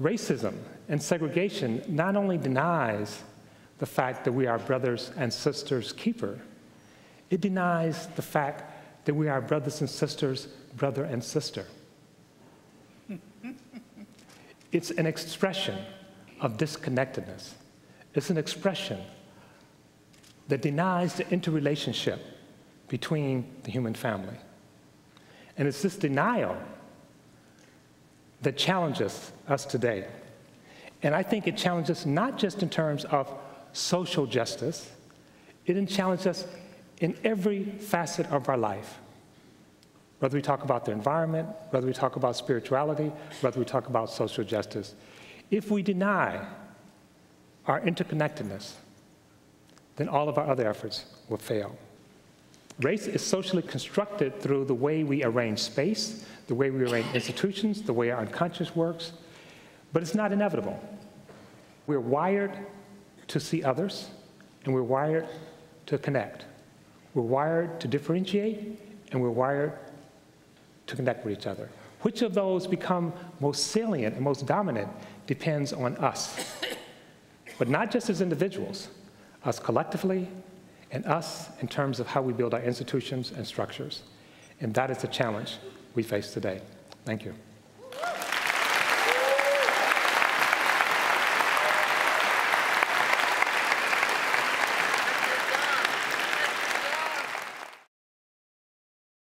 Racism and segregation not only denies the fact that we are brothers and sisters keeper, it denies the fact that we are brothers and sisters, brother and sister. it's an expression of disconnectedness. It's an expression that denies the interrelationship between the human family. And it's this denial that challenges us today. And I think it challenges us not just in terms of social justice, it challenges us in every facet of our life. Whether we talk about the environment, whether we talk about spirituality, whether we talk about social justice. If we deny our interconnectedness, then all of our other efforts will fail. Race is socially constructed through the way we arrange space, the way we arrange institutions, the way our unconscious works, but it's not inevitable. We're wired to see others, and we're wired to connect. We're wired to differentiate, and we're wired to connect with each other. Which of those become most salient and most dominant depends on us. But not just as individuals, us collectively, and us in terms of how we build our institutions and structures. And that is the challenge we face today. Thank you.